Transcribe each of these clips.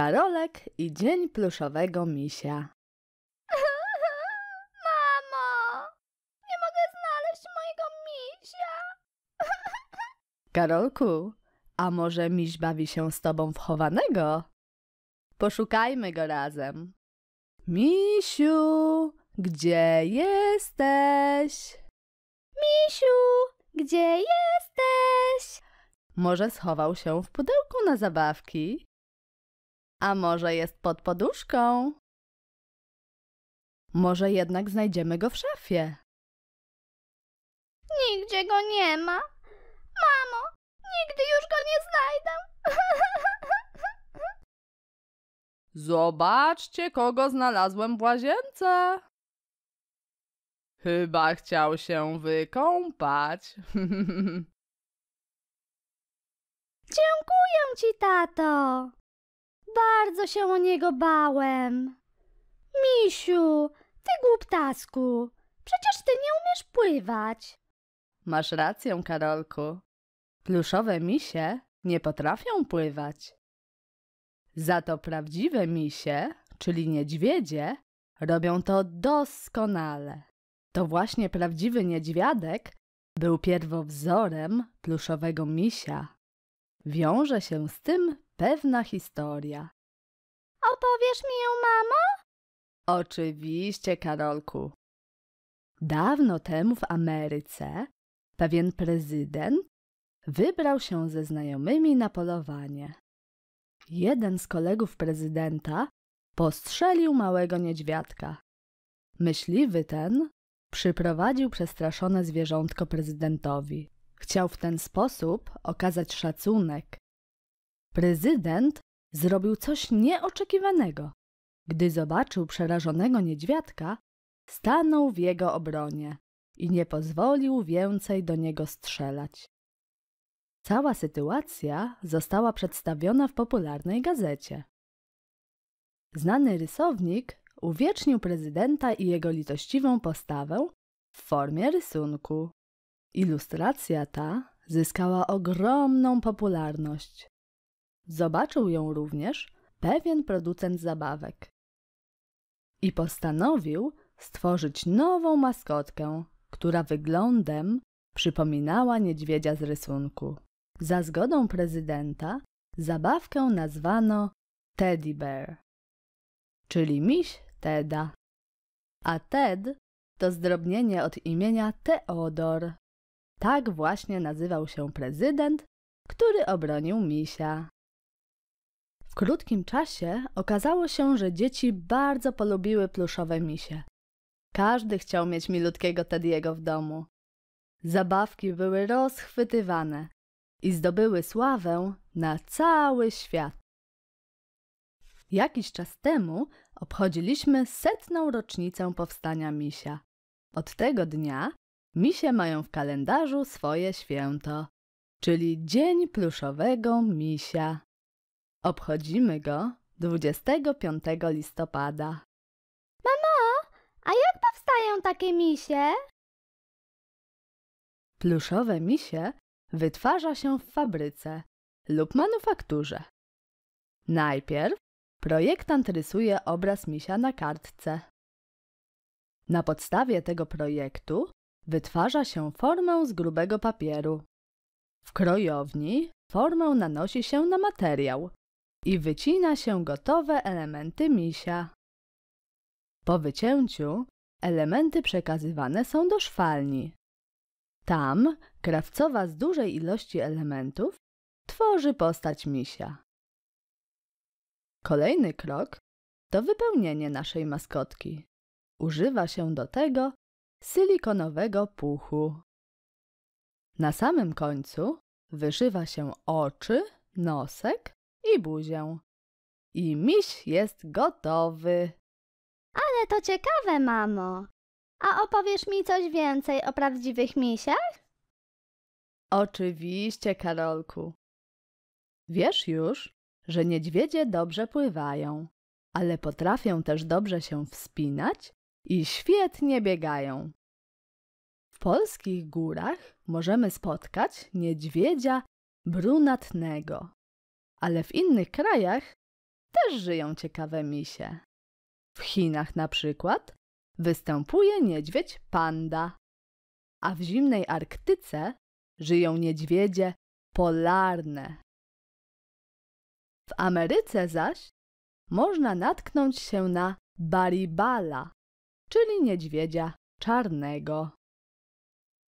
Karolek i dzień pluszowego misia. Mamo, nie mogę znaleźć mojego misia. Karolku, a może miś bawi się z tobą w chowanego? Poszukajmy go razem. Misiu, gdzie jesteś? Misiu, gdzie jesteś? Może schował się w pudełku na zabawki? A może jest pod poduszką? Może jednak znajdziemy go w szafie? Nigdzie go nie ma. Mamo, nigdy już go nie znajdę. Zobaczcie, kogo znalazłem w łazience. Chyba chciał się wykąpać. Dziękuję ci, tato. Bardzo się o niego bałem. Misiu, ty głuptasku, przecież ty nie umiesz pływać. Masz rację, Karolku. Pluszowe misie nie potrafią pływać. Za to prawdziwe misie, czyli niedźwiedzie, robią to doskonale. To właśnie prawdziwy niedźwiadek był pierwowzorem pluszowego misia. Wiąże się z tym pewna historia. Opowiesz mi ją, mamo? Oczywiście, Karolku. Dawno temu w Ameryce pewien prezydent wybrał się ze znajomymi na polowanie. Jeden z kolegów prezydenta postrzelił małego niedźwiadka. Myśliwy ten przyprowadził przestraszone zwierzątko prezydentowi. Chciał w ten sposób okazać szacunek. Prezydent zrobił coś nieoczekiwanego. Gdy zobaczył przerażonego niedźwiadka, stanął w jego obronie i nie pozwolił więcej do niego strzelać. Cała sytuacja została przedstawiona w popularnej gazecie. Znany rysownik uwiecznił prezydenta i jego litościwą postawę w formie rysunku. Ilustracja ta zyskała ogromną popularność. Zobaczył ją również pewien producent zabawek i postanowił stworzyć nową maskotkę, która wyglądem przypominała niedźwiedzia z rysunku. Za zgodą prezydenta zabawkę nazwano Teddy Bear, czyli miś Teda. A Ted to zdrobnienie od imienia Teodor. Tak właśnie nazywał się prezydent, który obronił misia. Krótkim czasie okazało się, że dzieci bardzo polubiły pluszowe misie. Każdy chciał mieć milutkiego Tediego w domu. Zabawki były rozchwytywane i zdobyły sławę na cały świat. Jakiś czas temu obchodziliśmy setną rocznicę powstania misia. Od tego dnia misie mają w kalendarzu swoje święto, czyli Dzień Pluszowego Misia. Obchodzimy go 25 listopada. Mamo, a jak powstają takie misie? Pluszowe misie wytwarza się w fabryce lub manufakturze. Najpierw projektant rysuje obraz misia na kartce. Na podstawie tego projektu wytwarza się formę z grubego papieru. W krojowni formę nanosi się na materiał i wycina się gotowe elementy misia. Po wycięciu elementy przekazywane są do szwalni. Tam krawcowa z dużej ilości elementów tworzy postać misia. Kolejny krok to wypełnienie naszej maskotki. Używa się do tego silikonowego puchu. Na samym końcu wyszywa się oczy, nosek i buzię. I miś jest gotowy. Ale to ciekawe, mamo. A opowiesz mi coś więcej o prawdziwych misiach? Oczywiście, Karolku. Wiesz już, że niedźwiedzie dobrze pływają, ale potrafią też dobrze się wspinać i świetnie biegają. W polskich górach możemy spotkać niedźwiedzia brunatnego, ale w innych krajach też żyją ciekawe misie. W Chinach na przykład występuje niedźwiedź panda, a w zimnej Arktyce żyją niedźwiedzie polarne. W Ameryce zaś można natknąć się na baribala, czyli niedźwiedzia czarnego.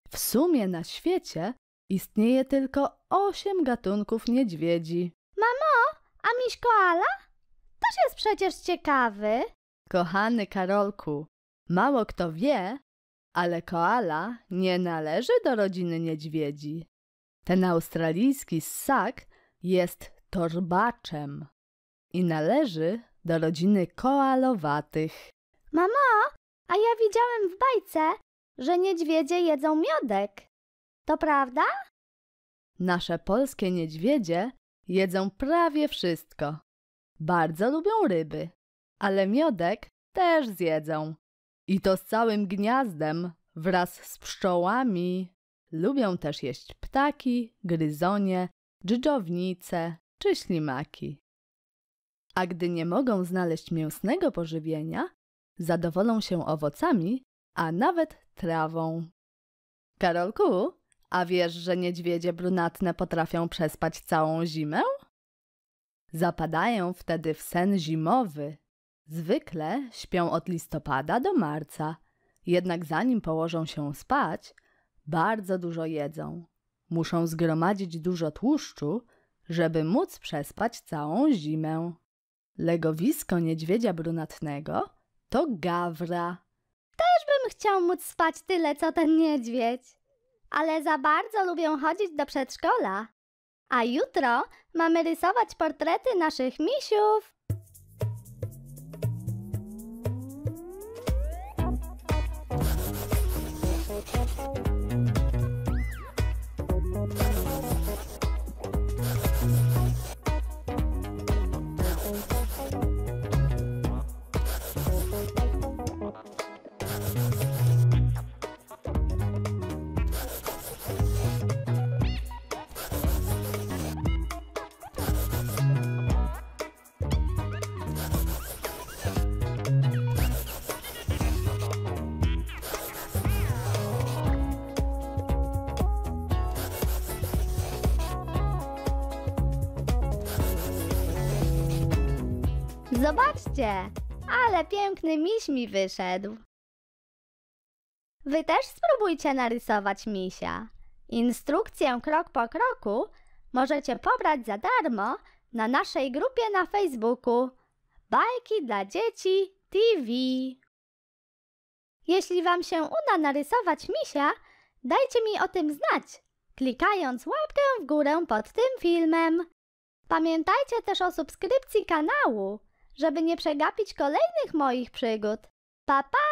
W sumie na świecie istnieje tylko osiem gatunków niedźwiedzi. A miś koala? Też jest przecież ciekawy. Kochany Karolku, mało kto wie, ale koala nie należy do rodziny niedźwiedzi. Ten australijski ssak jest torbaczem i należy do rodziny koalowatych. Mamo, a ja widziałem w bajce, że niedźwiedzie jedzą miodek. To prawda? Nasze polskie niedźwiedzie jedzą prawie wszystko. Bardzo lubią ryby, ale miodek też zjedzą. I to z całym gniazdem wraz z pszczołami. Lubią też jeść ptaki, gryzonie, dżdżownice czy ślimaki. A gdy nie mogą znaleźć mięsnego pożywienia, zadowolą się owocami, a nawet trawą. Karolku, a wiesz, że niedźwiedzie brunatne potrafią przespać całą zimę? Zapadają wtedy w sen zimowy. Zwykle śpią od listopada do marca, jednak zanim położą się spać, bardzo dużo jedzą. Muszą zgromadzić dużo tłuszczu, żeby móc przespać całą zimę. Legowisko niedźwiedzia brunatnego to gawra. Bym chciał móc spać tyle, co ten niedźwiedź. Ale za bardzo lubią chodzić do przedszkola. A jutro mamy rysować portrety naszych misiów. Zobaczcie, ale piękny miś mi wyszedł. Wy też spróbujcie narysować misia. Instrukcję krok po kroku możecie pobrać za darmo na naszej grupie na Facebooku Bajki dla dzieci TV. Jeśli Wam się uda narysować misia, dajcie mi o tym znać, klikając łapkę w górę pod tym filmem. Pamiętajcie też o subskrypcji kanału, żeby nie przegapić kolejnych moich przygód. Pa pa!